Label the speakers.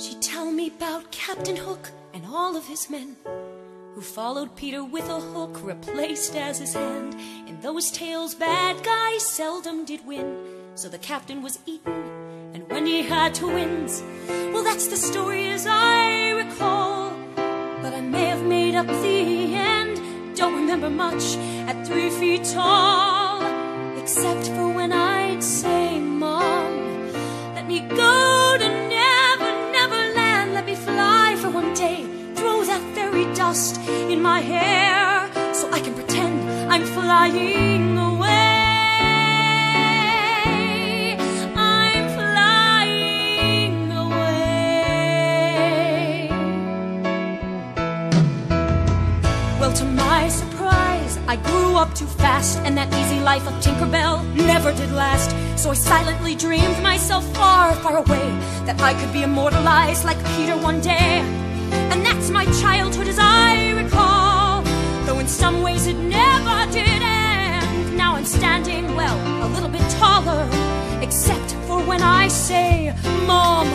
Speaker 1: She'd tell me about Captain Hook and all of his men who followed Peter with a hook replaced as his hand. In those tales, bad guys seldom did win, so the captain was eaten. And when he had to wins, well, that's the story as I recall. But I may have made up the end, don't remember much at three feet tall, except for dust in my hair so I can pretend I'm flying away. I'm flying away. Well, to my surprise, I grew up too fast, and that easy life of Tinkerbell never did last. So I silently dreamed myself far, far away, that I could be immortalized like Peter one day. My childhood as I recall, though in some ways it never did end. Now I'm standing, well, a little bit taller, except for when I say, Mom,